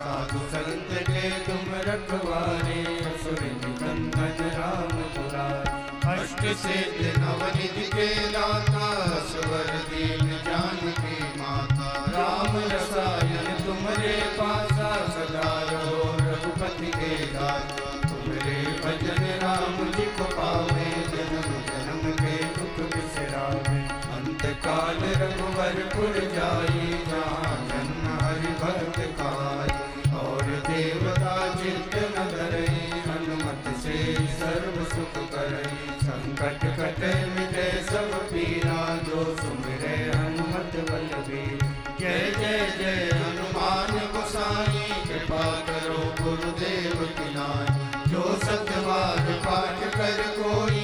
साधु संत के तुम रखवारे राम अष्ट नवनिधि के दाता स्वर दीन जानकी माता। राम रसायन तुमरे पासा, सदा रहो रघुपति के तुमरे भजन राम जी को पावे, जन्म जन्म के दुख बिसरावे। अंत काल रघुवरपुर जाई जहाँ संकट जय सब पीरा, जो सुमिरे हनुमत बलबीर। जय जय जय हनुमान गोसाई, कृपा करो गुरुदेव की जो सत्यवाद पाठ कर कई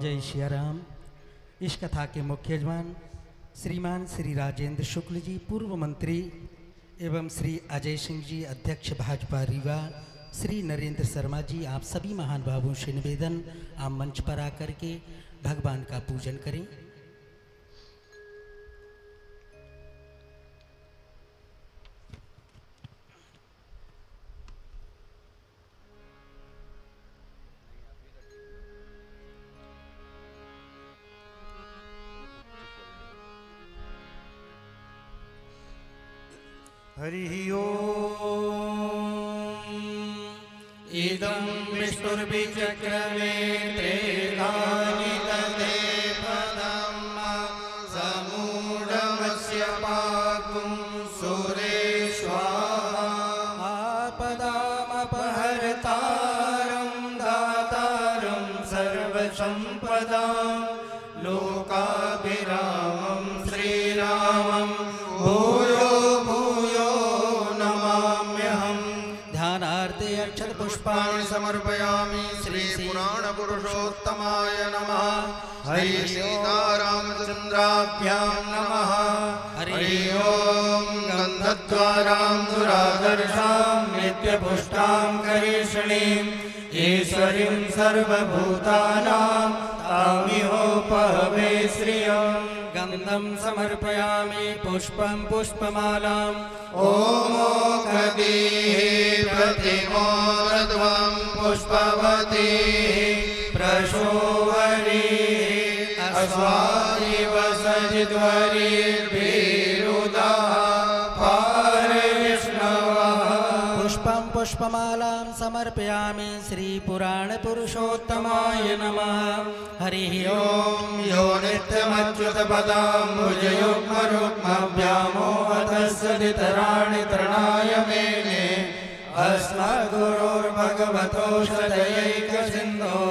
जय जय सियाराम। इस कथा के मुख्य यजमान श्रीमान श्री राजेंद्र शुक्ल जी, पूर्व मंत्री एवं श्री अजय सिंह जी, अध्यक्ष भाजपा रीवा, श्री नरेंद्र शर्मा जी, आप सभी महान भावों से निवेदन, आप मंच पर आकर के भगवान का पूजन करें। हरिः हरि सीतारामचन्द्राभ्यां नमः। हरि ओं गन्धद्वारां दुरादर्शां नित्यपुष्टां करीषणीम् ईश्वरीं सर्वभूतानां तामिहोपहवे श्रियम् गन्धं समर्पयामि पुष्पं पुष्पमालाम् ॐ प्रतिमोरध्वं पुष्पवती प्रशोवरी अस्वादिव सजिद्वरीर्भिरुदा पारविष्णवः पुष्पं पुष्पमालां समर्पयामि श्रीपुराणपुरुषोत्तमाय नमः। हरिः ॐ यो नित्यमच्युतपदाम्बुजयुग्मरुग्मव्यामोहतस्य नितराणि तृणाय मेने अस्मद्गुरोर्भगवतो सदयैकसिन्धो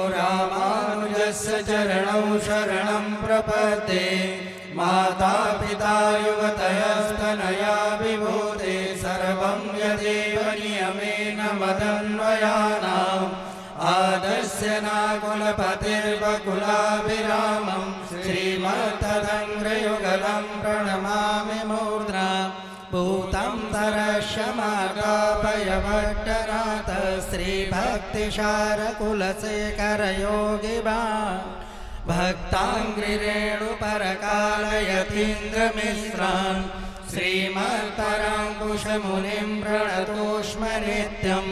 रामानुजस्य चरणौ शरणं प्रपद्ये। माता पिता युवतयस्तनया विभूते, सर्वं यदेव नियमेन मदन्वयानाम्। आदस्य नाकुलपतिर्वकुलाभिरामं श्रीमत्तदङ्ग्रयुगलं प्रणमामि धरशमाकापयवट्टनाथ श्रीभक्तिशारकुलशेखरयोगिवा भक्ताङ्ग्रिरेणुपरकालयतीन्द्रमिश्रान् श्रीमत्पराङ्कुशमुनिं प्रणतोष्म नित्यं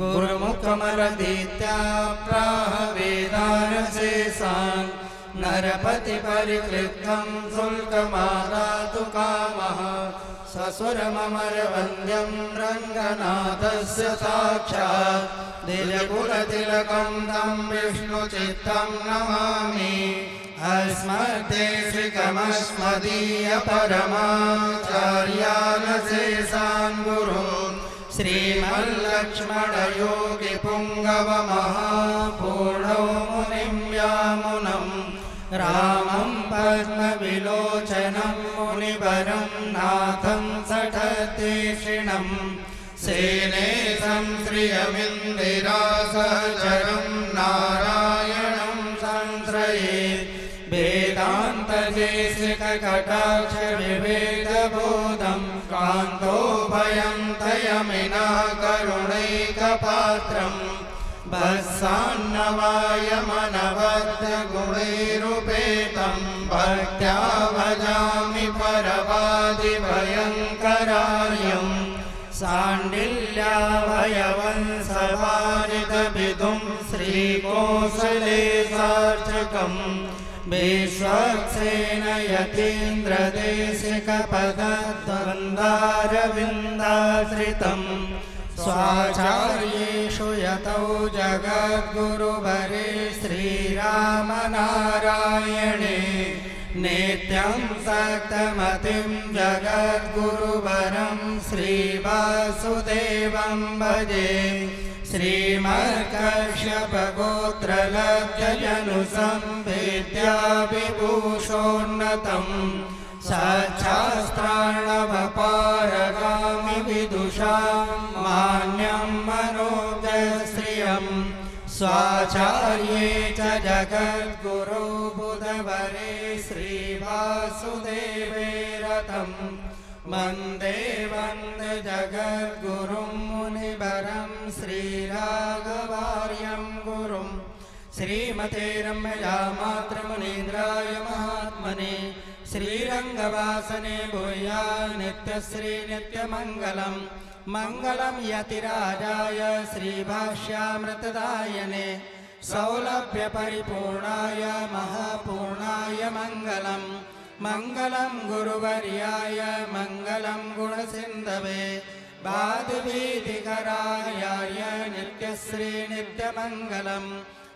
गुरुमुखमरदीत्या प्राह वेदानशेषान् नरपतिपरिकृतं शुल्कमादातु कामः ससुरममरवन्द्यं रङ्गनाथस्य साक्षात् दिलकुलतिलकं तं विष्णुचित्तं नमामि। अस्मद्देशिकमस्मदीयपरमाचार्यानशेषान् गुरून् श्रीमल्लक्ष्मणयोगिपुङ्गवमहापूर्णो मुनिं व्यामुनं रामं पद्मविलोचनं मुनिवरं नाथं सठतेषिणं सेनेशं श्रियमिन्दिरासचरं नारायणं संश्रये। वेदान्तदेशिककटाक्षविवेकबोधं कान्तोभयं तयमिना करुणैकपात्रम् भस्सान्नवायमनबद्धगुणैरुपेतं त्या भजामि परवादिभयङ्करार्यं साण्डिल्याभयवं समारितविदुं श्रीमोसले सार्चकं विशासेन स्वाचार्येषु यतौ जगद्गुरुवरे श्रीरामनारायणे नित्यं सक्तमतिं जगद्गुरुवरं श्रीवासुदेवं भजे श्रीमत्कश्यपगोत्रलब्धजनुसंवेद्या विभूषोन्नतम् सच्छास्त्राणवपारगामि विदुषां मान्यं मनोजश्रियं स्वाचार्ये च जगद्गुरो बुधवरे श्रीवासुदेवे रथम् वन्दे वन्दे जगद्गुरुं मुनिवरं श्रीराघवार्यं गुरुं। श्रीमते रम्यजा मातृमुनीन्द्राय महात्मने श्रीरङ्गवासने भूया नित्यश्रीनित्यमङ्गलं मङ्गलं यतिराजाय श्रीभाष्यामृतदायने सौलभ्यपरिपूर्णाय महापूर्णाय मङ्गलम्। मङ्गलं गुरुवर्याय मङ्गलं गुणसिन्धवे। वादिभीतिकरायाय नित्यश्रीनित्यमङ्गलं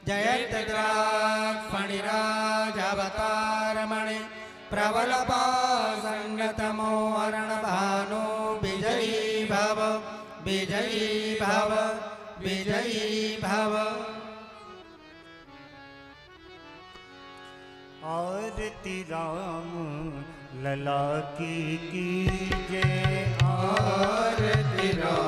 जयत्यग्राक्ष्मणिराजवतारमणि प्रबलपासङ्गतमो अरणभानो विजयी भव विजयी भव। आरती राम लला की जय आरती राम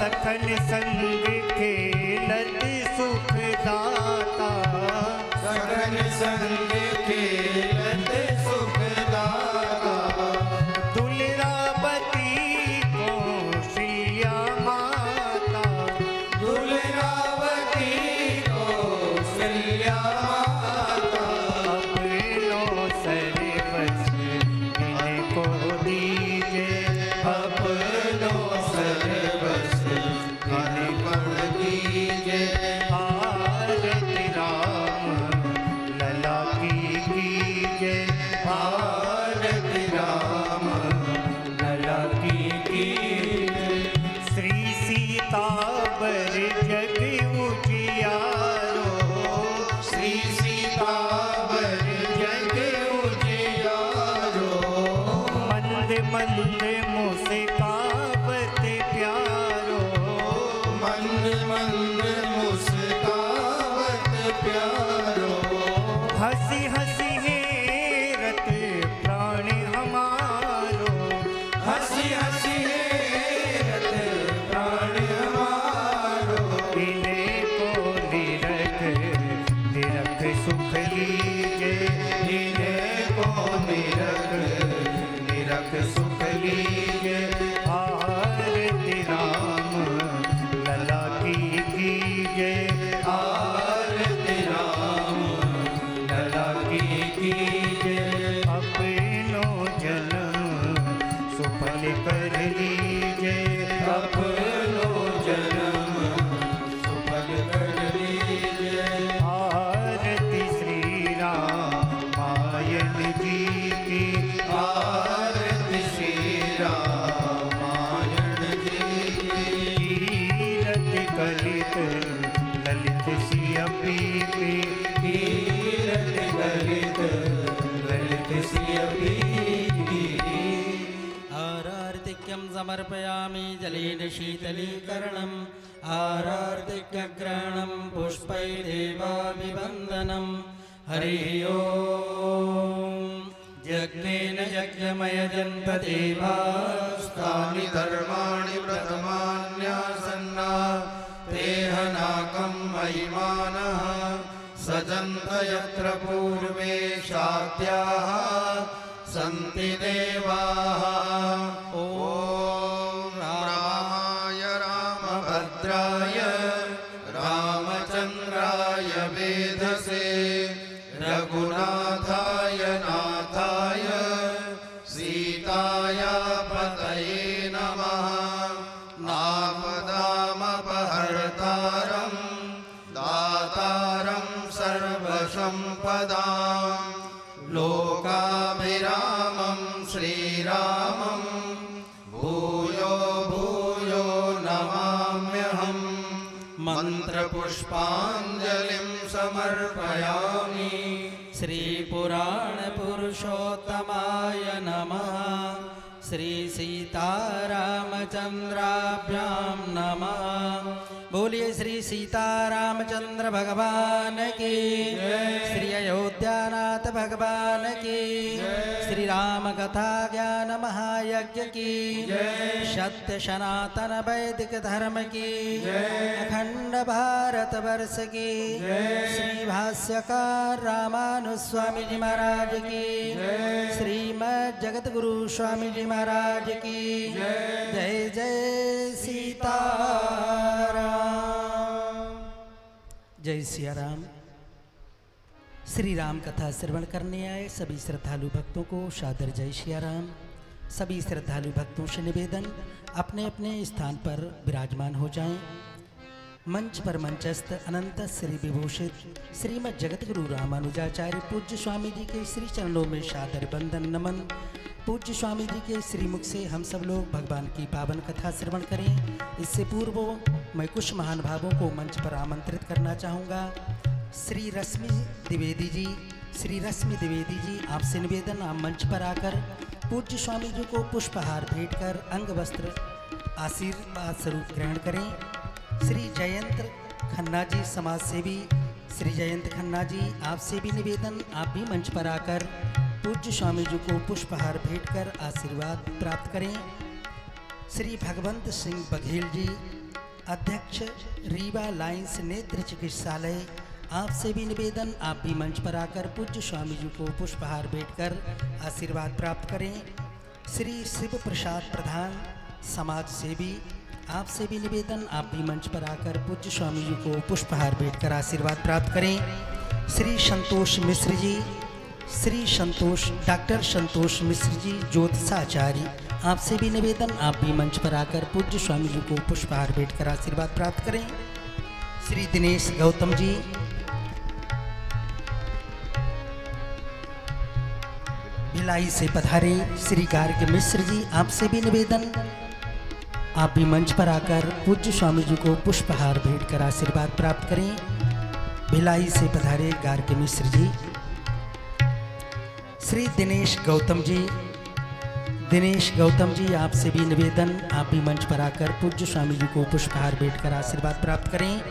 सखन संग खेलत सुख दाता सखन संग खेलत शीतलीकरणम् आरार्तिक्यग्रहणं पुष्पैदेवाभिवन्दनं हरिः ॐ यज्ञेन यज्ञमयजन्त देवास्तानि तानि धर्माणि प्रथमान्यासन्ना तेहनाकं महिमानः। सजन्त यत्र पूर्वे शाक्याः सन्ति देवाः। मन्त्रपुष्पाञ्जलिं समर्पयामि। श्रीपुराणपुरुषोत्तमाय नमः। श्रीसीतारामचन्द्राभ्यां नमः। बोलिए श्री सीतारामचंद्र भगवान की अयोध्यानाथ भगवान की। श्री राम कथा ज्ञान महायज्ञ की। सत्य सनातन वैदिक धर्म की। अखंड भारत वर्ष की। श्री भाष्यकार रामानुस्वामी जी महाराज की। श्रीमद जगत गुरु स्वामी जी महाराज की। जय। जय सीताराम। जय सिया राम श्री राम कथा श्रवण करने आए। सभी श्रद्धालु भक्तों को सादर जय सिया राम सभी श्रद्धालु भक्तों से निवेदन, अपने अपने स्थान पर विराजमान हो जाएँ। मंच पर मंचस्थ अनंत श्री विभूषित श्रीमद जगत गुरु रामानुजाचार्य पूज्य स्वामी जी के श्री चरणों में सादर बंदन नमन। पूज्य स्वामी जी के श्रीमुख से हम सब लोग भगवान की पावन कथा श्रवण करें। इससे पूर्व, मैं कुछ महान भावों को मंच पर आमंत्रित करना चाहूँगा। श्री रश्मि द्विवेदी जी, श्री रश्मि द्विवेदी जी, आपसे निवेदन, आप मंच पर आकर पूज्य स्वामी जी को पुष्पहार भेंट कर अंग वस्त्र, आशीर्वाद स्वरूप ग्रहण करें। श्री जयंत खन्ना जी समाज सेवी, श्री जयंत खन्ना जी आपसे भी निवेदन, आप भी मंच पर आकर पूज्य स्वामी जी को पुष्पहार भेंट कर आशीर्वाद प्राप्त करें। श्री भगवंत सिंह बघेल जी, अध्यक्ष रीवा लाइन्स नेत्र चिकित्सालय आपसे भी निवेदन, आप भी मंच पर आकर पूज्य स्वामी जी को पुष्पहार भेंट कर आशीर्वाद प्राप्त करें। श्री शिव प्रसाद प्रधान, समाज सेवी, आपसे भी निवेदन, आप भी मंच पर आकर पूज्य स्वामी जी को पुष्पहार भेंट कर आशीर्वाद प्राप्त करें। श्री संतोष मिश्र जी, श्री संतोष, डॉक्टर संतोष मिश्र जी, ज्योतिषाचार्य, आपसे भी निवेदन, आप भी मंच पर आकर पूज्य स्वामी जी को पुष्पहार भेंट कर आशीर्वाद प्राप्त करें। श्री दिनेश गौतम जी भिलाई से पधारे श्री गार्ग मिश्र जी, आपसे भी निवेदन। आप भी मंच पर आकर पूज्य स्वामी जी को पुष्पहार भेंट कर आशीर्वाद प्राप्त करें। भिलाई से पधारे गार्ग मिश्र जी। श्री दिनेश गौतम जी, दिनेश गौतम जी, आपसे भी निवेदन। आप भी मंच पर आकर पूज्य स्वामी जी को पुष्पहार भेंट कर आशीर्वाद प्राप्त करें।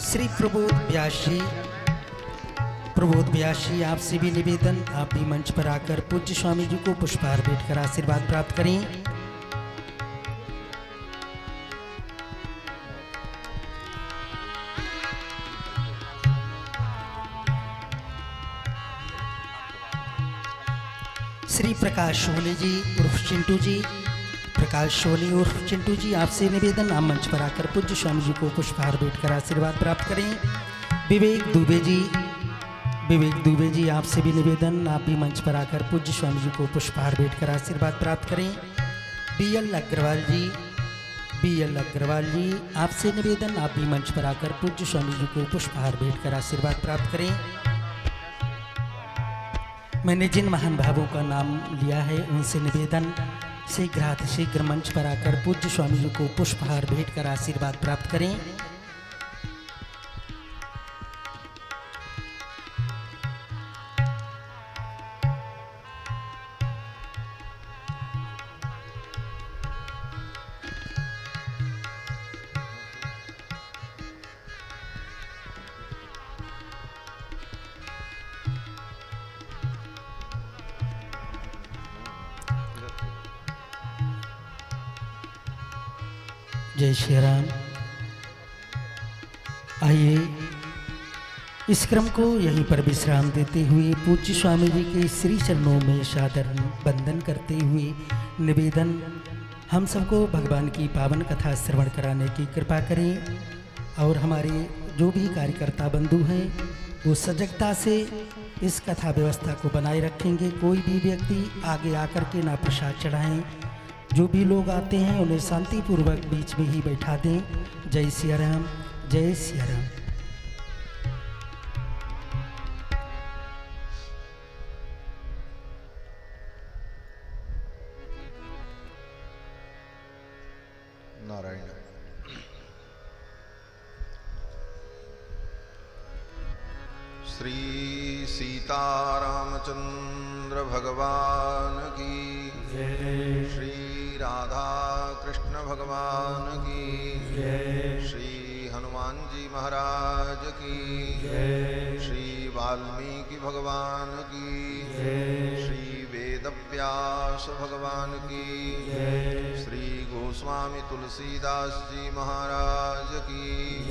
श्री प्रबोध व्यास जी प्रबोध व्यास आपसे भी निवेदन, आप भी मंच पर आकर पूज्य स्वामी जी को पुष्पहार भेंट कर आशीर्वाद प्राप्त करें। श्री प्रकाश सोनी जी, उर्फ़ चिंटू जी। प्रकाश सोनी उर्फ़ चिंटू जी, आपसे निवेदन, आप मंच पर आकर पूज्य स्वामी जी को पुष्पहार भेंट कर आशीर्वाद प्राप्त करें। विवेक दुबे जी विवेक दुबे जी, आपसे भी निवेदन, आप भी मंच पर आकर पूज्य स्वामी जी को पुष्पहार भेंट कर आशीर्वाद प्राप्त करें। B L Agarwal ji B L Agarwal ji, आपसे निवेदन, आप भी मंच पर आकर पूज्य स्वामी जी को पुष्पहार भेंट कर आशीर्वाद प्राप्त करें। मैंने जिन महान भावों का नाम लिया है, उनसे निवेदन शीघ्रात शीघ्र मंच पर आकर पूज्य स्वामी जी को पुष्पहार भेंट कर आशीर्वाद प्राप्त करें। जय श्री राम आइए इस क्रम को यहीं पर विश्राम देते हुए पूज्य स्वामी जी के श्री चरणों में सादर वंदन करते हुए निवेदन, हम सबको भगवान की पावन कथा श्रवण कराने की कृपा करें और हमारे जो भी कार्यकर्ता बंधु हैं, वो सजगता से इस कथा व्यवस्था को बनाए रखेंगे। कोई भी व्यक्ति आगे आकर के ना प्रसाद चढ़ाएँ जो भी लोग आते हैं उन्हें शांतिपूर्वक बीच में ही बैठा दें। जय सिया राम जय सिया राम। नारायण। श्री सीतारामचंद्र भगवान की कृष्ण भगवान की। श्री हनुमान जी महाराज की। श्री वाल्मीकि भगवान की। श्री वेद व्यास भगवान की। श्री गोस्वामी तुलसीदास जी महाराज की।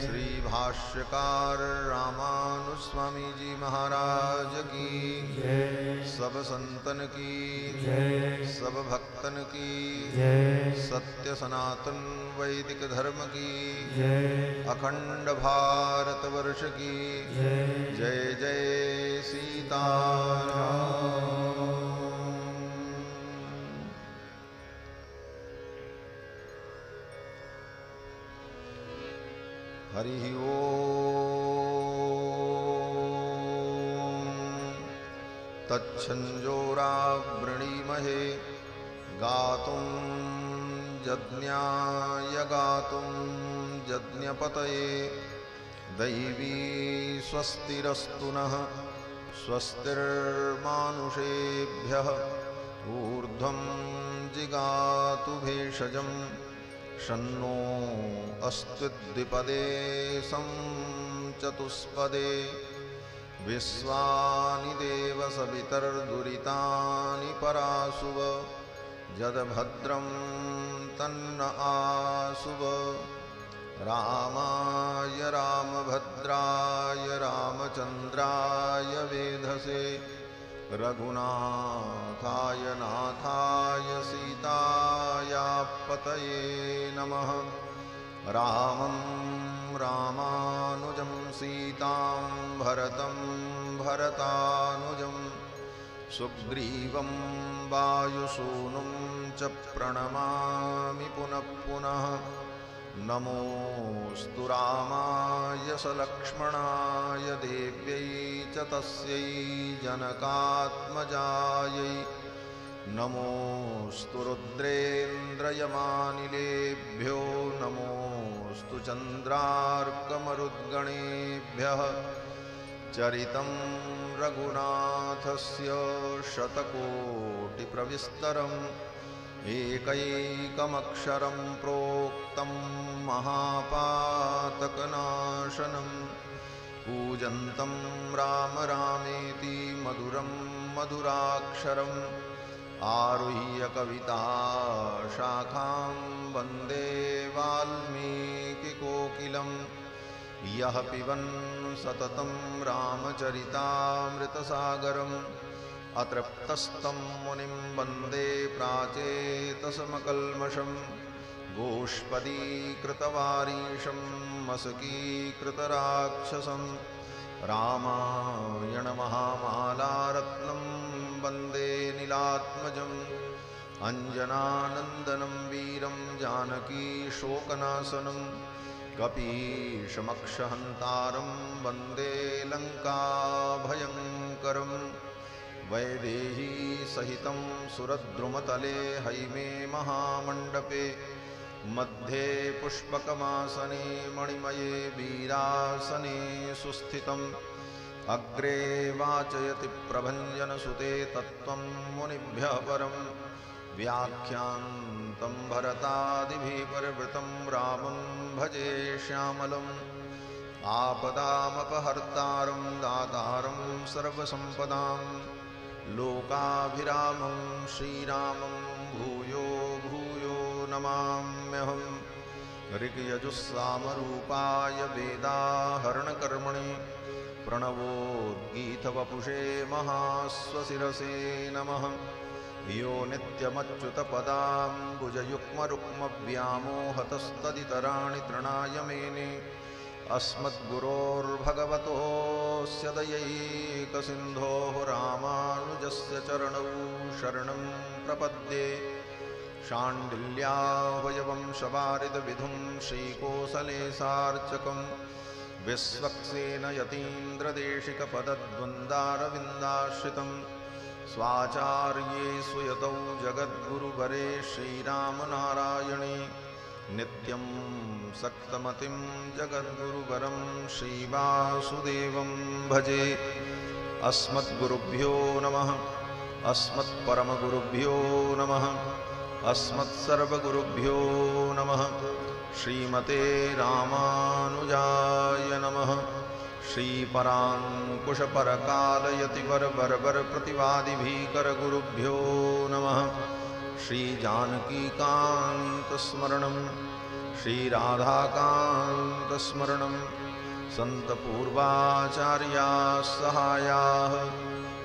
श्री भाष्यकार रामानुस्वामी जी महाराज की। सब संतन की। सब भक्तन की। सत्य सनातन वैदिक धर्म की। अखंड भारत वर्ष की। जय जय सीताराम। हरि गातुं यज्ञाय गातुं यज्ञपतये दैवी स्वस्तिरस्तु नः स्वस्तिर्मानुषेभ्यः ऊर्ध्वं जिगातु भेषजम् शन्नो अस्त्विद्विपदे सं चतुष्पदे विश्वानि देव सवितर्दुरितानि पराशुव जदभद्रं तन्न आसुव रामाय रामभद्राय रामचन्द्राय वेधसे, रघुनाथाय नाथाय सीतायापतये नमः। रामं रामानुजं सीतां भरतं भरतानुजं, सुग्रीवं वायुसूनुं च प्रणमामि पुनः पुनः। नमोऽस्तु रामाय च तस्यै जनकात्मजायै। नमोऽस्तु रुद्रेन्द्रयमानिलेभ्यो, नमोऽस्तु चन्द्रार्कमरुद्गणेभ्यः। चरितं रघुनाथस्य शतकोटिप्रविस्तरम्, एकैकमक्षरं प्रोक्तं महापातकनाशनं कूजन्तं राम रामेति मधुरं मधुराक्षरम् आरुह्य कविता शाखां वंदे वाल्मीकिकोकिलं यः पिबन् सततं रामचरितामृतसागरम्। अतृप्तस्तं मुनिं वंदे प्राचेतसमकल्मषं गोष्पदीकृतवारीशं मसकीकृतराक्षसं रामायणमहामालारत्नं वंदे नीलात्मजम् अञ्जनानन्दनं वीरं जानकीशोकनाशनं कपीशमक्षहन्तारं वंदे लङ्काभयङ्करम् वैदेही सहितं सुरद्रुमतले हैमे महामण्डपे, मध्ये पुष्पकमासने मणिमये वीरासने सुस्थितम्। अग्रे वाचयति प्रभञ्जनसुते तत्त्वं मुनिभ्यः परं। व्याख्यान्तं भरतादिभिः परिवृतं रामं भजे श्यामलम् आपदामपहर्तारं दातारं सर्वसम्पदां। लोकाभिरामं श्रीरामं भूयो भूयो नमाम्यहं। ऋग्यजुस्सामरूपाय वेदाहरणकर्मणि। प्रणवोद्गीतवपुषे महास्वशिरसे नमः। यो नित्यमच्युतपदाम्बुजयुग्मरुक्मव्यामोहतस्तदितराणि तृणाय मेने अस्मद्गुरोर्भगवतोऽस्य दयैकसिन्धोः रामानुजस्य चरणौ शरणं प्रपद्ये। शाण्डिल्यावयवं शवारिदविधुं श्रीकोसले सार्चकं विश्वक्सेन यतीन्द्रदेशिकपदद्वन्द्वारविन्दाश्रितं स्वाचार्ये सुयतौ जगद्गुरुवरे श्रीरामनारायणे। नित्यं सक्तमतिं जगद्गुरुवरं श्रीवासुदेवं भजे। अस्मद्गुरुभ्यो नमः, अस्मत्परमगुरुभ्यो नमः, अस्मत्सर्वगुरुभ्यो नमः। श्रीमते रामानुजाय नमः। श्रीपराङ्कुशपरकालयतिवरबरबरप्रतिवादिभीकरगुरुभ्यो नमः। श्रीजानकीकान्तस्मरणं श्रीराधाकान्तस्मरणं सन्तपूर्वाचार्याः सहायाः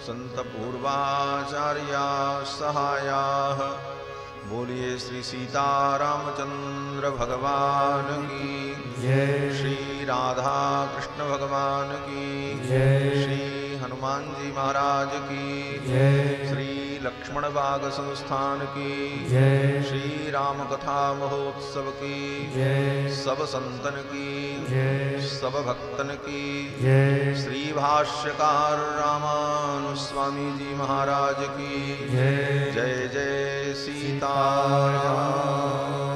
सन्तपूर्वाचार्याः सहायाः। बोलिए श्री सीता रामचंद्र भगवान की। जय। श्री राधा कृष्ण भगवान की। जय। श्री हनुमान जी महाराज की। जय। श्री लक्ष्मण बाग संस्थान की जय। श्री राम कथा महोत्सव की जय। सब संतन की जय। सब भक्तन की जय। श्री भाष्यकार रामानु स्वामी जी महाराज की जय। जय जय सीताराम।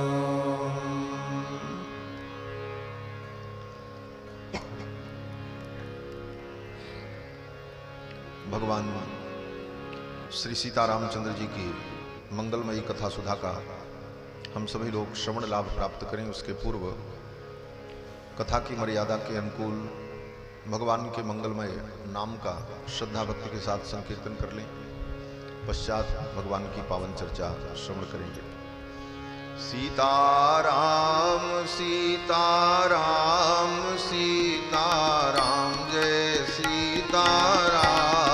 भगवान श्री सीतारामचंद्र जी की मंगलमयी कथा सुधा का हम सभी लोग श्रवण लाभ प्राप्त करें उसके पूर्व कथा की मर्यादा के अनुकूल भगवान के मंगलमय नाम का श्रद्धा भक्ति के साथ संकीर्तन कर लें। पश्चात भगवान की पावन चर्चा श्रवण करेंगे। सीताराम सीताराम सीताराम, जय सीताराम।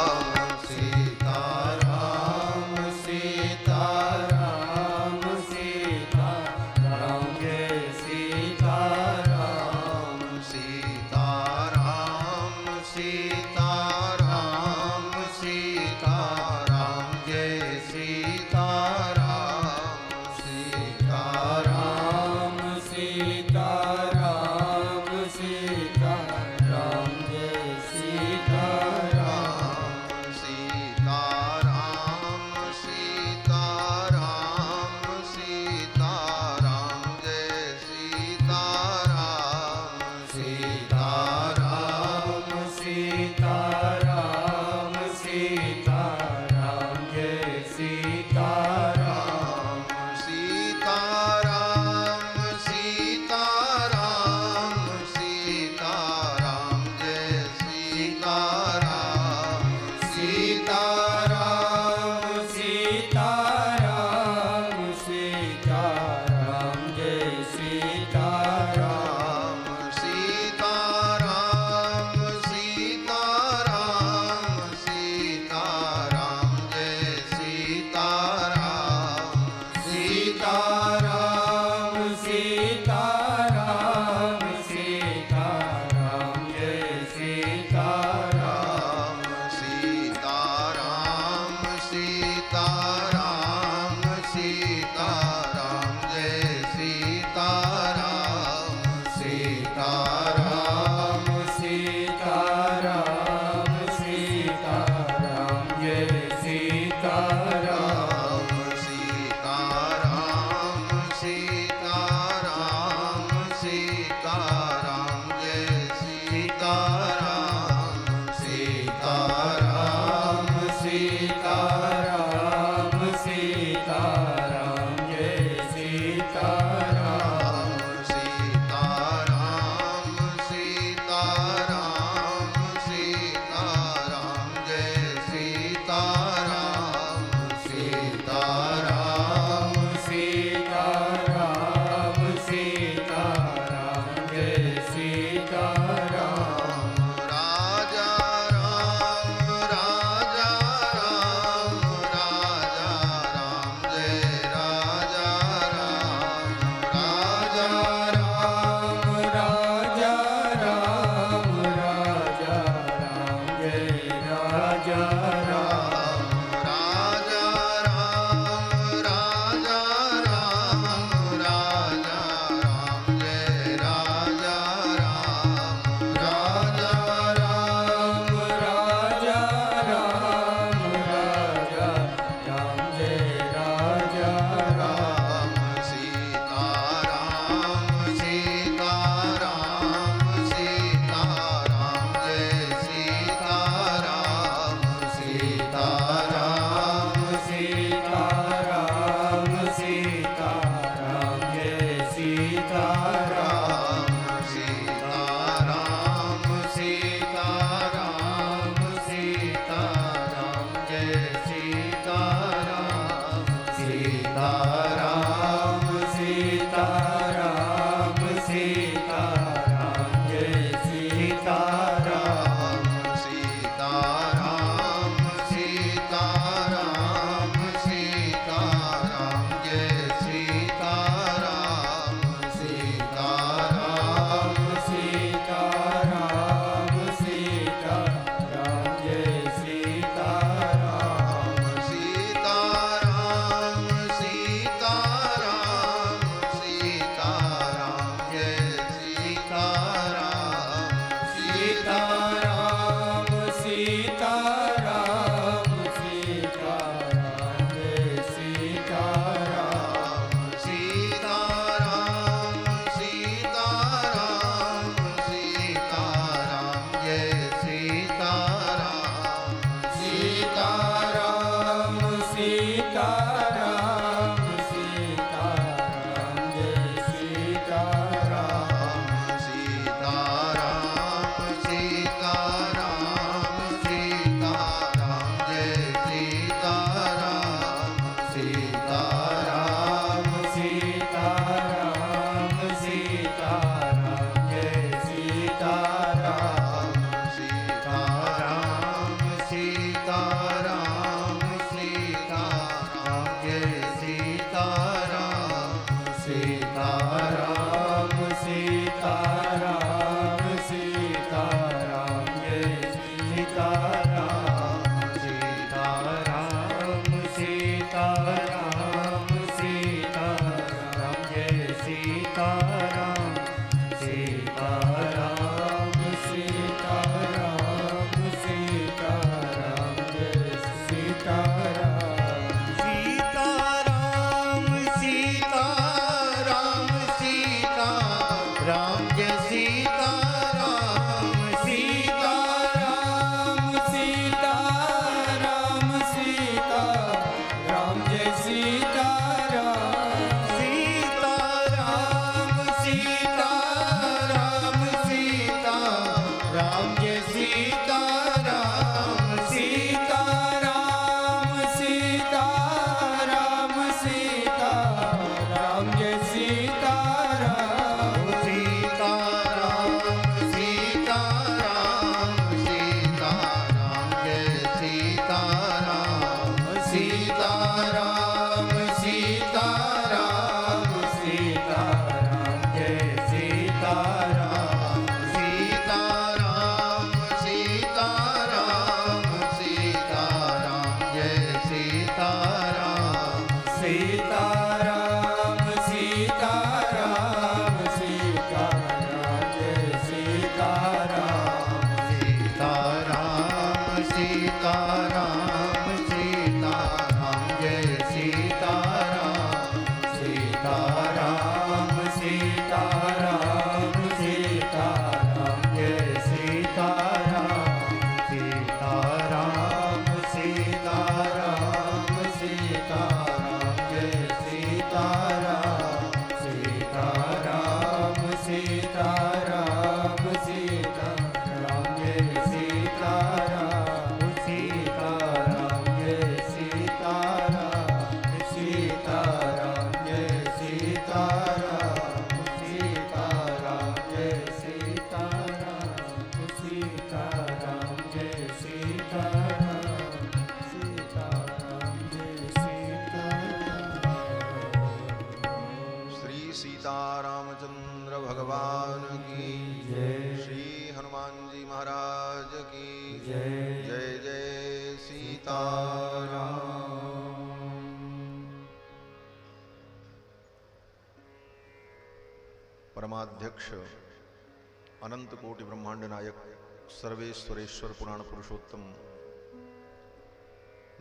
सर्वेश्वरेश्वर पुराण पुरुषोत्तम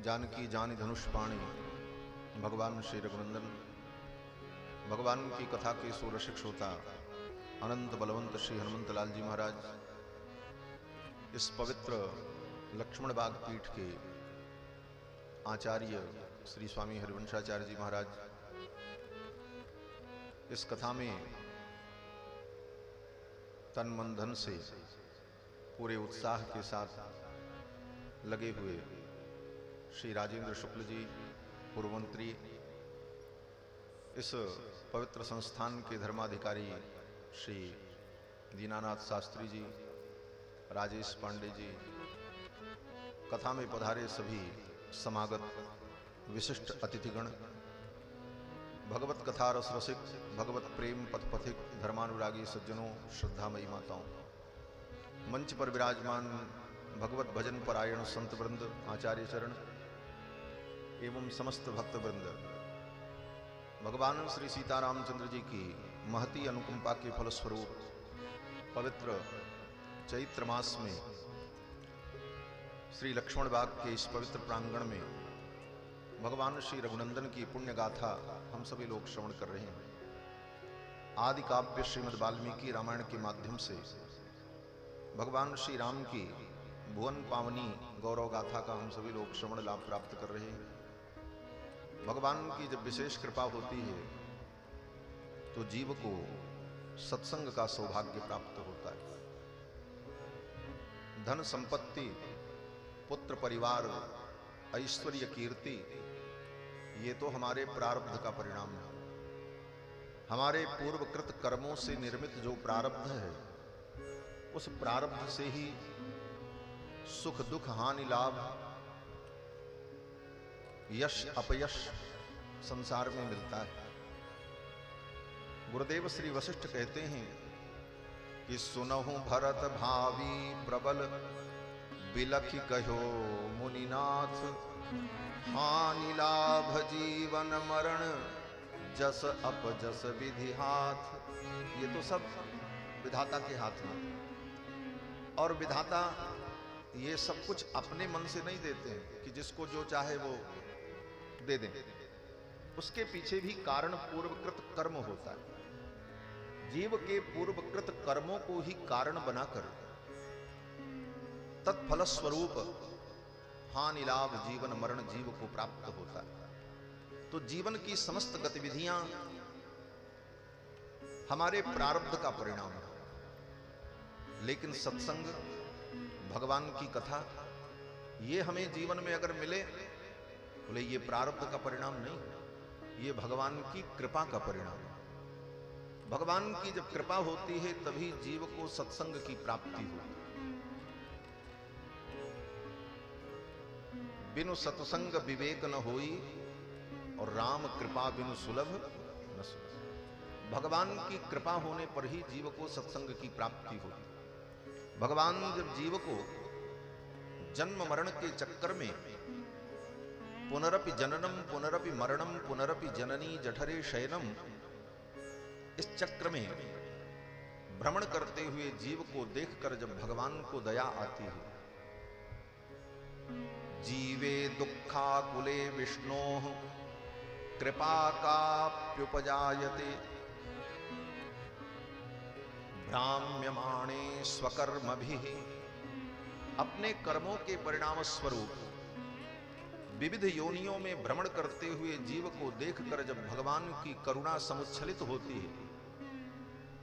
जानकी जानी धनुष पाणी, भगवान श्री रघुनंदन। भगवान की कथा के सुरसिक श्रोता अनंत बलवंत श्री हनुमंत लाल जी महाराज। इस पवित्र लक्ष्मण बाग पीठ के आचार्य श्री स्वामी हरिवंशाचार्य जी महाराज। इस कथा में तन मन धन से पूरे उत्साह के साथ लगे हुए श्री राजेंद्र शुक्ल जी पूर्व मंत्री इस पवित्र संस्थान के धर्माधिकारी श्री दीनानाथ शास्त्री जी, राजेश पांडे जी, कथा में पधारे सभी समागत विशिष्ट अतिथिगण, भगवत कथा रस रसिक भगवत प्रेम पथ पथिक धर्मानुरागी सज्जनों, श्रद्धामयी माताओं मंच पर विराजमान भगवत भजन परायण संत वृंद आचार्य चरण एवं समस्त भक्त वृंद। भगवान श्री सीतारामचंद्र जी की महती अनुकंपा के फलस्वरूप पवित्र चैत्र मास में श्री लक्ष्मण बाग के इस पवित्र प्रांगण में भगवान श्री रघुनंदन की पुण्य गाथा हम सभी लोग श्रवण कर रहे हैं। आदि काव्य श्रीमद वाल्मीकि रामायण के माध्यम से भगवान श्री राम की भुवन पावनी गौरव गाथा का हम सभी लोग श्रवण लाभ प्राप्त कर रहे हैं। भगवान की जब विशेष कृपा होती है तो जीव को सत्संग का सौभाग्य प्राप्त होता है। धन संपत्ति, पुत्र परिवार, ऐश्वर्य कीर्ति, ये तो हमारे प्रारब्ध का परिणाम है। हमारे पूर्वकृत कर्मों से निर्मित जो प्रारब्ध है उस प्रारब्ध से ही सुख दुख हानि लाभ, यश अपयश संसार में मिलता है। गुरुदेव श्री वशिष्ठ कहते हैं कि सुनहु भरत भावी प्रबल, बिलखि कहो मुनिनाथ, हानि लाभ जीवन मरण, जस अपजस विधि हाथ। ये तो सब विधाता के हाथ में। और विधाता ये सब कुछ अपने मन से नहीं देते हैं कि जिसको जो चाहे वो दे दें। उसके पीछे भी कारण पूर्वकृत कर्म होता है। जीव के पूर्वकृत कर्मों को ही कारण बनाकर तत्फल स्वरूप हानि लाभ जीवन मरण जीव को प्राप्त होता है। तो जीवन की समस्त गतिविधियाँ हमारे प्रारब्ध का परिणाम है। लेकिन सत्संग, भगवान की कथा, ये हमें जीवन में अगर मिले, बोले ये प्रारब्ध का परिणाम नहीं, ये भगवान की कृपा का परिणाम भगवान की जब कृपा होती है, तभी जीव को सत्संग की प्राप्ति होती बिनु सत्संग विवेक न होई और राम कृपा बिनु सुलभ न सुलभ। भगवान की कृपा होने पर ही जीव को सत्संग की प्राप्ति होती भगवान जब जीव को जन्म मरण के चक्कर में पुनरपि जननम, पुनरपि मरणम, पुनरपि जननी जठरे शयनम, इस चक्र में भ्रमण करते हुए जीव को देखकर जब भगवान को दया आती है, जीवे दुखा कुले विष्णो कृपा काप्युपजायते। भ्राम्यमाणे स्वकर्म भी अपने कर्मों के परिणाम स्वरूप विविध योनियों में भ्रमण करते हुए जीव को देखकर जब भगवान की करुणा समुच्छलित होती है,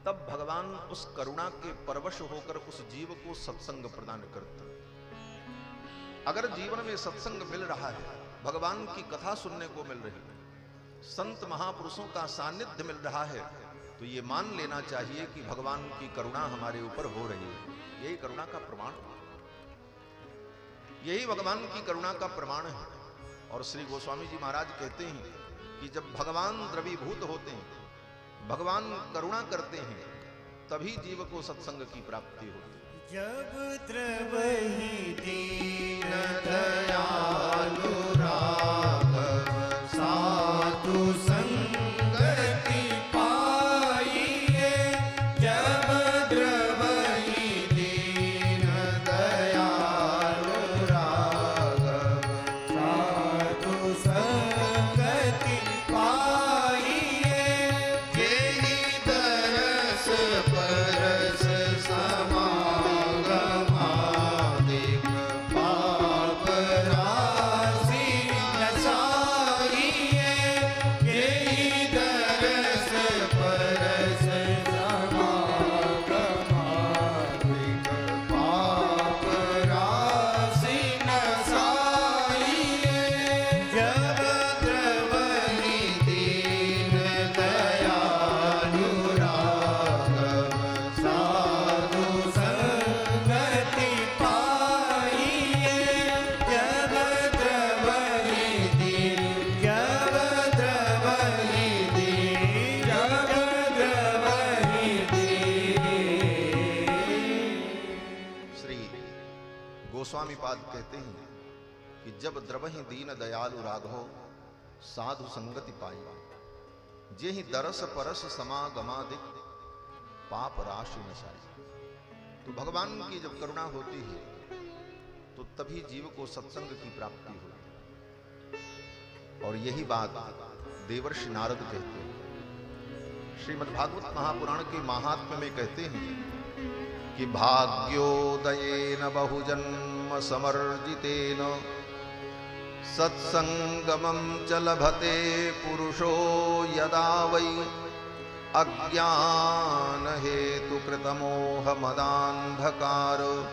तब भगवान उस करुणा के परवश होकर उस जीव को सत्संग प्रदान करते अगर जीवन में सत्संग मिल रहा है, भगवान की कथा सुनने को मिल रही है, संत महापुरुषों का सानिध्य मिल रहा है तो ये मान लेना चाहिए कि भगवान की करुणा हमारे ऊपर हो रही है। यही करुणा का प्रमाण यही भगवान की करुणा का प्रमाण है। और श्री गोस्वामी जी महाराज कहते हैं कि जब भगवान द्रवीभूत होते हैं, भगवान करुणा करते हैं, तभी जीव को सत्संग की प्राप्ति होती है। जब द्रवहि दीन दयालु राघव, साधु साधु संगति पाई। जेहि दरस परस समागमादिक पाप राशि नसाई तो भगवान की जब करुणा होती है तो तभी जीव को सत्संग की प्राप्ति होती है। और यही बात देवर्षि नारद कहते हैं। श्रीमद् भागवत महापुराण के महात्म्य में कहते हैं कि भाग्योदयेन बहुजन्म समर्जितेन सत्संगमं च लभते पुरुषो यदा वै। अज्ञानहेतुकृतमोहमदान्धकार।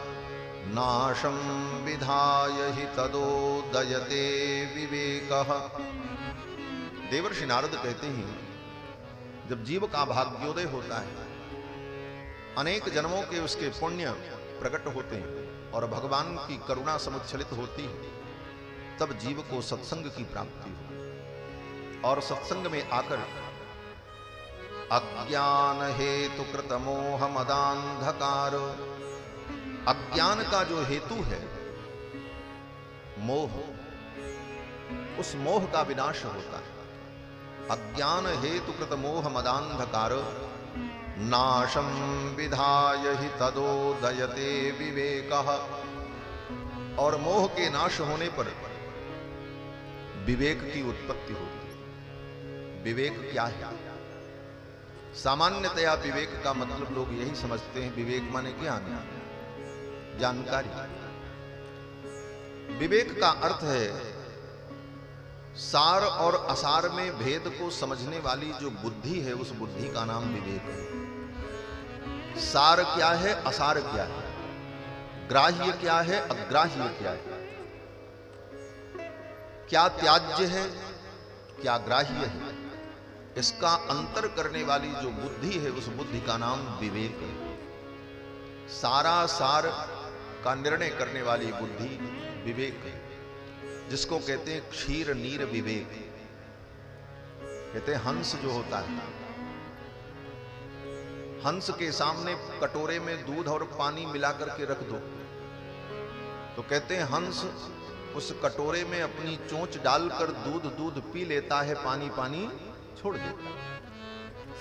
नाशं विधाय हि तदोदयते विवेकः। देवर्षि नारद कहते हैं, जब जीव का भाग्योदय होता है, अनेक जन्मों के उसके पुण्य प्रकट होते हैं और भगवान की करुणा समुच्छलित होती है। तब जीव को सत्संग की प्राप्ति हो और सत्संग में आकर अज्ञान हेतु कृत मोह मदांधकार। अज्ञान का जो हेतु है, मोह, उस मोह का विनाश होता है। अज्ञान हेतु कृत मोह मदांधकार नाशम विधाय ही तदोदयते विवेक। और मोह के नाश होने पर विवेक की उत्पत्ति होती है विवेक क्या है? सामान्यतया विवेक का मतलब लोग यही समझते हैं, विवेक माने क्या ज्ञान। जानकारी। विवेक का अर्थ है, सार और असार में भेद को समझने वाली जो बुद्धि है, उस बुद्धि का नाम विवेक है। सार क्या है, असार क्या है? ग्राह्य क्या है, अग्राह्य क्या है? क्या त्याज्य है, क्या ग्राह्य है? इसका अंतर करने वाली जो बुद्धि है, उस बुद्धि का नाम विवेक है। सारा सार का निर्णय करने वाली बुद्धि विवेक है, जिसको कहते हैं क्षीर नीर विवेक। कहते हैं हंस जो होता है, हंस के सामने कटोरे में दूध और पानी मिलाकर के रख दो। तो कहते हैं हंस उस कटोरे में अपनी चोंच डालकर दूध दूध पी लेता है, पानी पानी छोड़ देता है।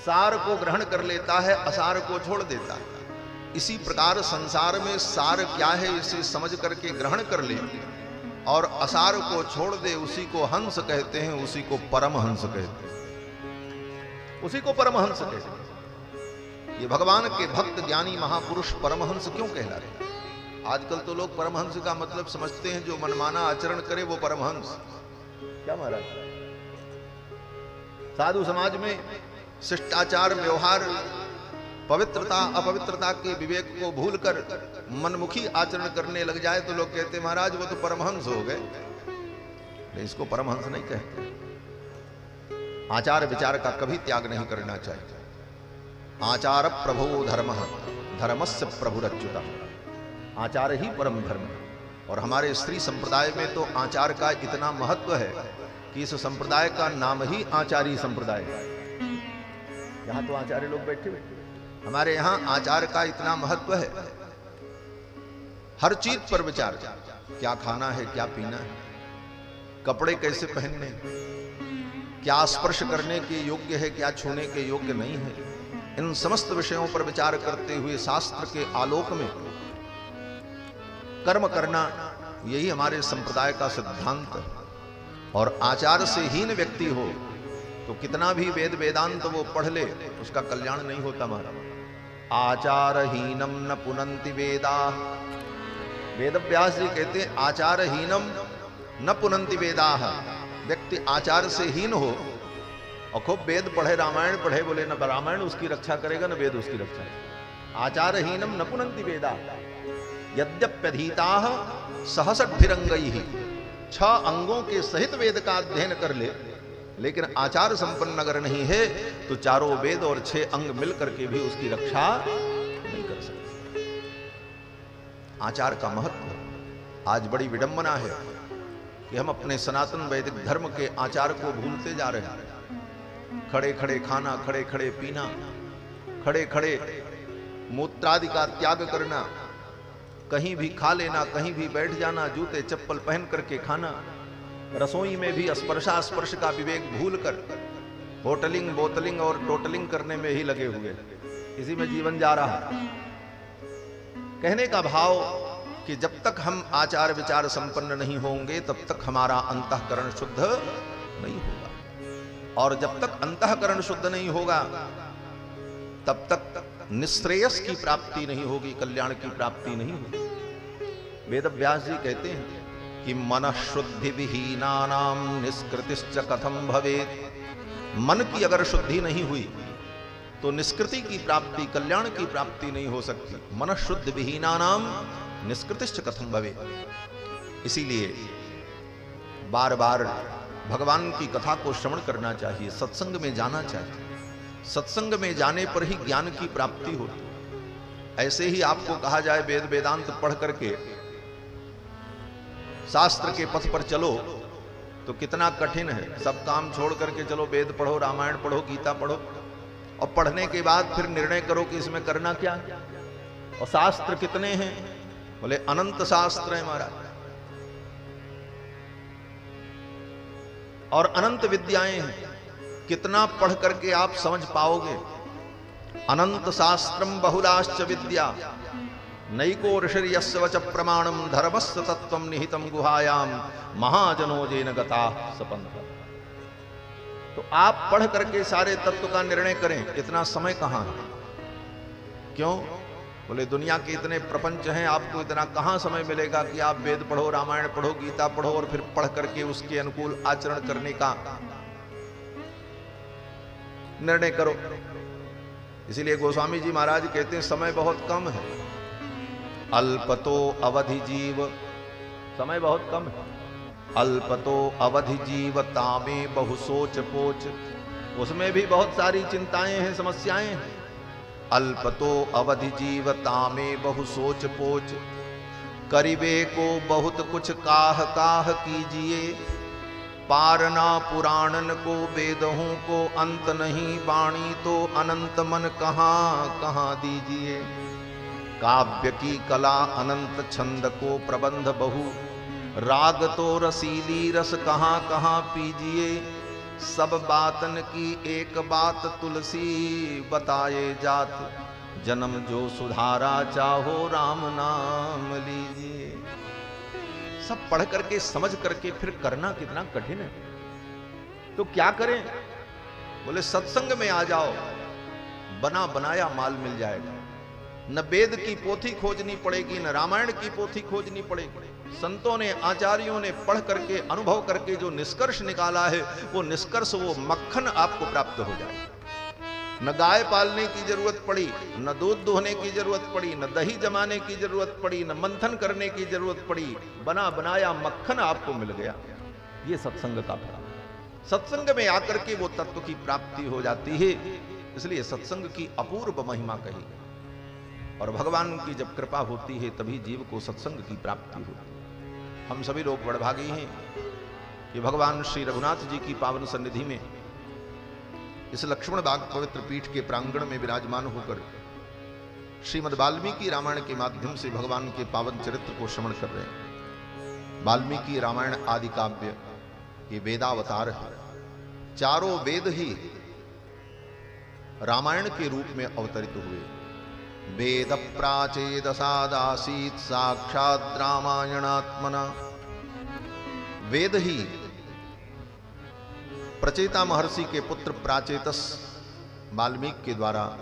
सार को ग्रहण कर लेता है, असार को छोड़ देता है। इसी प्रकार संसार में सार क्या है, इसे समझ करके ग्रहण कर ले और असार को छोड़ दे, उसी को हंस कहते हैं, उसी को परमहंस कहते हैं। उसी को परमहंस कहते हैं। ये भगवान के भक्त ज्ञानी महापुरुष परमहंस क्यों कहला रहे आजकल तो लोग परमहंस का मतलब समझते हैं, जो मनमाना आचरण करे वो परमहंस। क्या महाराज? साधु समाज में शिष्टाचार, व्यवहार, पवित्रता, अपवित्रता के विवेक को भूलकर मनमुखी आचरण करने लग जाए तो लोग कहते महाराज, वो तो परमहंस हो गए। इसको परमहंस नहीं कहते आचार विचार का कभी त्याग नहीं करना चाहिए। आचार प्रभु धर्म, धर्मस्य प्रभु रच्युता आचार ही परम धर्म है। और हमारे स्त्री संप्रदाय में तो आचार का इतना महत्व है कि इस संप्रदाय का नाम ही आचारी संप्रदाय है। यहाँ तो आचार्य लोग बैठे बैठे हमारे यहाँ आचार का इतना महत्व है। हर चीज़ पर विचार। क्या खाना है, क्या पीना है, कपड़े कैसे पहनने क्या स्पर्श करने के योग्य है, क्या छूने के योग्य नहीं है, इन समस्त विषयों पर विचार करते हुए शास्त्र के आलोक में कर्म करना, यही हमारे संप्रदाय का सिद्धांत है। और आचार से हीन व्यक्ति हो तो कितना भी वेद वेदांत तो वो पढ़ ले, उसका कल्याण नहीं होता महाराज। आचारहीनम न पुनंति वेदा। वेद व्यास जी कहते हैं, आचारहीनम न पुनंति वेदा। व्यक्ति आचार से हीन हो, और खूब वेद पढ़े, रामायण पढ़े, बोले, न रामायण उसकी रक्षा करेगा, न वेद उसकी रक्षा आचारहीनम न पुनंति वेदा। यद्यप्यधीता सहसठिरंग ही छह अंगों के सहित वेद का अध्ययन कर ले। लेकिन आचार संपन्न अगर नहीं है तो चारों वेद और छह अंग मिल करके भी उसकी रक्षा नहीं कर सकते। आचार का महत्व, आज बड़ी विडंबना है कि हम अपने सनातन वैदिक धर्म के आचार को भूलते जा रहे हैं। खड़े खड़े खाना खड़े खड़े पीना खड़े खड़े मूत्रादि का त्याग करना कहीं भी खा लेना, कहीं भी बैठ जाना, जूते, चप्पल पहन करके खाना। रसोई में भी स्पर्शा स्पर्श का विवेक भूल कर होटलिंग, बोतलिंग और टोटलिंग करने में ही लगे हुए। इसी में जीवन जा रहा कहने का भाव कि जब तक हम आचार विचार संपन्न नहीं होंगे, तब तक हमारा अंतकरण शुद्ध नहीं होगा। और जब तक अंतकरण शुद्ध नहीं होगा, तब तक निश्रेयस की प्राप्ति नहीं होगी, कल्याण की प्राप्ति नहीं होगी। वेद व्यास जी कहते हैं कि मन शुद्धि विहीना नाम निष्कृतिश्च कथम भवे मन की अगर शुद्धि नहीं हुई तो निष्कृति की प्राप्ति, कल्याण की प्राप्ति नहीं हो सकती। मन शुद्ध विहीना नाम निष्कृतिश्च कथम भवे इसीलिए बार बार भगवान की कथा को श्रवण करना चाहिए, सत्संग में जाना चाहिए। सत्संग में जाने पर ही ज्ञान की प्राप्ति होती ऐसे ही आपको कहा जाए वेद वेदांत पढ़ करके, शास्त्र के पथ पर चलो तो कितना कठिन है। सब काम छोड़ करके चलो, वेद पढ़ो, रामायण पढ़ो, गीता पढ़ो, और पढ़ने के बाद फिर निर्णय करो कि इसमें करना क्या और शास्त्र कितने हैं? बोले, अनंत शास्त्र है महाराज। और अनंत विद्याएँ हैं। कितना पढ़ करके आप समझ पाओगे? अनंत शास्त्रम बहुलाश्च विद्या। नैको वच प्रमाणम धर्मस्य तत्व निहितम गुहायाम महाजनो जेन गता सपंथ तो आप पढ़ करके सारे तत्व का निर्णय करें, इतना समय कहाँ है? क्यों? बोले, दुनिया के इतने प्रपंच हैं, आपको इतना कहाँ समय मिलेगा कि आप वेद पढ़ो, रामायण पढ़ो, गीता पढ़ो और फिर पढ़ करके उसके अनुकूल आचरण करने का निर्णय करो। इसीलिए गोस्वामी जी महाराज कहते हैं समय बहुत कम है। अल्पतो अवधि जीव। समय बहुत कम है। अल्पतो अवधि जीव तामे बहु सोच पोच। उसमें भी बहुत सारी चिंताएँ हैं समस्याएँ हैं। अल्पतो अवधि जीव तामे बहु सोच पोच। करीबे को बहुत कुछ काह काह कीजिए। पारना पुराणन को वेदहों को अंत नहीं बाणी तो अनंत मन कहाँ कहाँ दीजिए। काव्य की कला अनंत छंद को प्रबंध बहु। राग तो रसीली रस कहाँ कहाँ पीजिए। सब बातन की एक बात तुलसी बताए जात। जन्म जो सुधारा चाहो राम नाम लीजिए। सब पढ़ करके, समझ करके फिर करना कितना कठिन है। तो क्या करें? बोले, सत्संग में आ जाओ, बना बनाया माल मिल जाएगा। न वेद की पोथी खोजनी पड़ेगी, न रामायण की पोथी खोजनी पड़ेगी। संतों ने, आचार्यों ने पढ़ करके, अनुभव करके जो निष्कर्ष निकाला है, वो निष्कर्ष, वो मक्खन आपको प्राप्त हो जाए न गाय पालने की ज़रूरत पड़ी, न दूध दुहने की ज़रूरत पड़ी, न दही जमाने की ज़रूरत पड़ी, न मंथन करने की ज़रूरत पड़ी, बना बनाया मक्खन आपको मिल गया। ये सत्संग का फल। सत्संग में आकर के वो तत्व की प्राप्ति हो जाती है, इसलिए सत्संग की अपूर्व महिमा कही और भगवान की जब कृपा होती है, तभी जीव को सत्संग की प्राप्ति होती है। हम सभी लोग बड़भागी हैं कि भगवान श्री रघुनाथ जी की पावन सन्निधि में इस लक्ष्मण बाग पवित्र पीठ के प्रांगण में विराजमान होकर श्रीमद वाल्मीकि रामायण के माध्यम से भगवान के पावन चरित्र को श्रवण कर रहे हैं। वाल्मीकि रामायण आदि काव्य ये वेदावतार है। चारों वेद ही रामायण के रूप में अवतरित हुए। वेद प्राचेदसादासीत साक्षात रामायणात्मना। वेद ही प्रचेता महर्षि के पुत्र प्राचेतस वाल्मीकि के द्वारा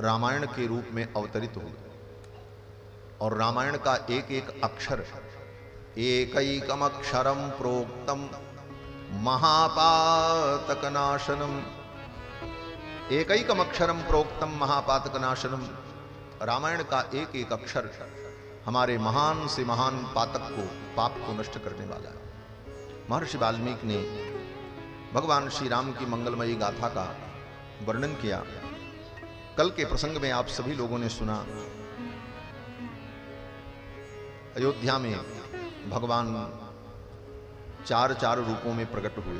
रामायण के रूप में अवतरित हुए। और रामायण का एक एक अक्षर एकैकम अक्षरम प्रोक्तम, महापातकनाशनम। एकैकम अक्षरम प्रोक्तम, महापातकनाशनम। रामायण का एक एक अक्षर हमारे महान से महान पातक को पाप को नष्ट करने वाला है। महर्षि वाल्मीकि ने भगवान श्री राम की मंगलमयी गाथा का वर्णन किया। कल के प्रसंग में आप सभी लोगों ने सुना। अयोध्या में भगवान चार चार रूपों में प्रकट हुए।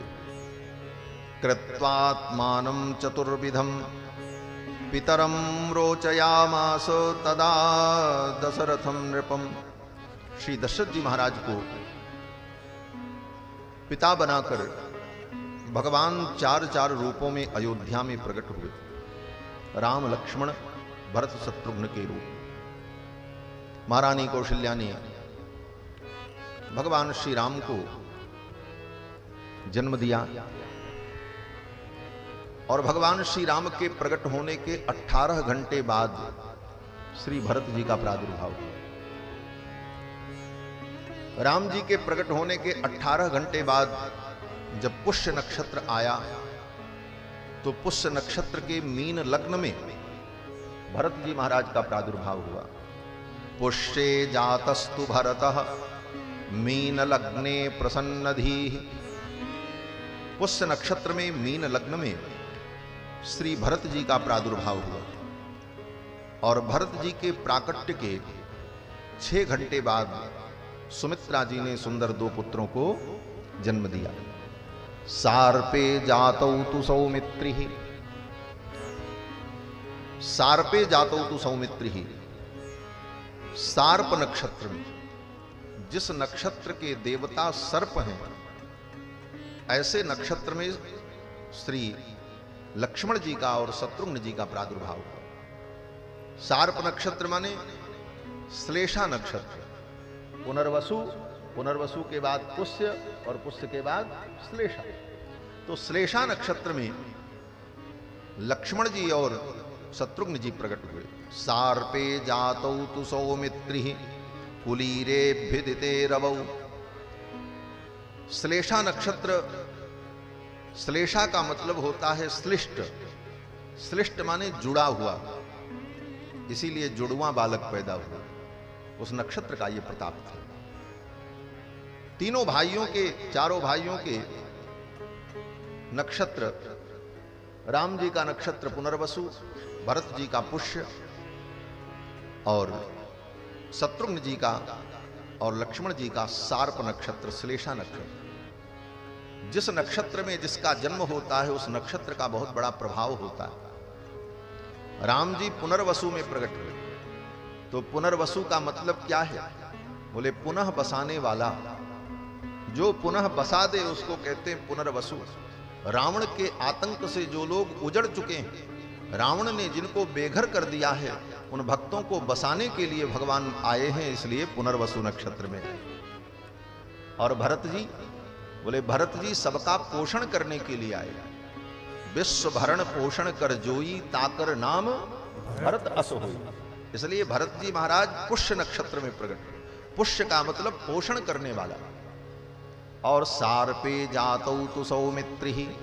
कृत्वात्मान चतुर्विधम पितरम रोचयामास तदा दशरथम नृपम श्री दशरथ जी महाराज को पिता बनाकर भगवान चार चार रूपों में अयोध्या में प्रकट हुए। राम लक्ष्मण भरत शत्रुघ्न के रूप। महारानी कौशल्या ने भगवान श्री राम को जन्म दिया और भगवान श्री राम के प्रकट होने के 18 घंटे बाद श्री भरत जी का प्रादुर्भाव हुआ। राम जी के प्रकट होने के 18 घंटे बाद जब पुष्य नक्षत्र आया तो पुष्य नक्षत्र के मीन लग्न में भरत जी महाराज का प्रादुर्भाव हुआ। पुष्ये जातस्तु भरत, मीन लग्ने प्रसन्नधी। पुष्य नक्षत्र में मीन लग्न में श्री भरत जी का प्रादुर्भाव हुआ। और भरत जी के प्राकट्य के छह घंटे बाद सुमित्रा जी ने सुंदर दो पुत्रों को जन्म दिया। सार्पे जातौ तु सौमित्री। सार्पे जातौ तु सौमित्री। सार्प नक्षत्र में, जिस नक्षत्र के देवता सर्प हैं, ऐसे नक्षत्र में श्री लक्ष्मण जी का और शत्रुघ्न जी का प्रादुर्भाव हुआ सार्प नक्षत्र माने श्लेषा नक्षत्र। पुनर्वसु पुनर्वसु के बाद पुष्य और पुष्य के बाद श्लेषा। तो श्लेषा नक्षत्र में लक्ष्मण जी और शत्रुघ्न जी प्रकट हुए। सार्पे जातौ तु सौमित्रि, कुलीरे भिदिते रवौ। श्लेषा नक्षत्र, श्लेषा का मतलब होता है श्लिष्ट। श्लिष्ट माने जुड़ा हुआ। इसीलिए जुड़वा बालक पैदा हुआ। उस नक्षत्र का यह प्रताप था। तीनों भाइयों के, चारों भाइयों के नक्षत्र, राम जी का नक्षत्र पुनर्वसु, भरत जी का पुष्य और शत्रुघ्न जी का और लक्ष्मण जी का सार्प नक्षत्र, श्लेषा नक्षत्र। जिस नक्षत्र में जिसका जन्म होता है, उस नक्षत्र का बहुत बड़ा प्रभाव होता है। राम जी पुनर्वसु में प्रकट हुए। तो पुनर्वसु का मतलब क्या है? बोले, पुनः बसाने वाला जो पुनः बसा दे उसको कहते हैं पुनर्वसु। रावण के आतंक से जो लोग उजड़ चुके हैं, रावण ने जिनको बेघर कर दिया है, उन भक्तों को बसाने के लिए भगवान आए हैं, इसलिए पुनर्वसु नक्षत्र में। और भरत जी, बोले, भरत जी, सबका पोषण करने के लिए आए। विश्व भरण पोषण कर जोई ताकर नाम, भरत अस हो इसलिए भरत जी महाराज पुष्य नक्षत्र में प्रकट पुष्य का मतलब पोषण करने वाला। और सार्पे जातौ तु सौमित्री।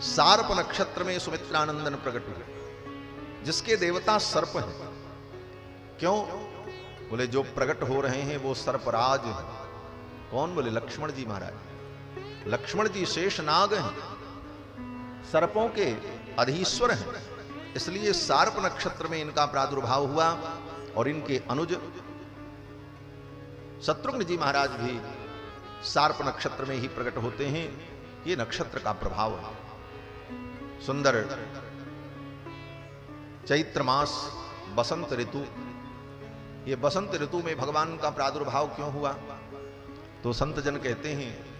सार्प नक्षत्र में सुमित्रानंदन प्रकट हुए। जिसके देवता सर्प हैं। क्यों? बोले, जो प्रकट हो रहे हैं, वो सर्पराज हैं। कौन बोले? लक्ष्मण जी महाराज। लक्ष्मण जी शेष नाग हैं। सर्पों के अधीश्वर हैं। इसलिए सार्प नक्षत्र में इनका प्रादुर्भाव हुआ और इनके अनुज। शत्रुघ्न जी महाराज भी सार्प नक्षत्र में ही प्रकट होते हैं। ये नक्षत्र का प्रभाव है। सुंदर चैत्र मास बसंत ऋतु। ये बसंत ऋतु में भगवान का प्रादुर्भाव क्यों हुआ? तो संत जन कहते हैं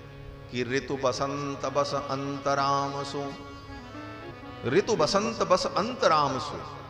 कि ऋतु बसंत बस अंतराम सो ऋतु बसंत बस अंतराम सो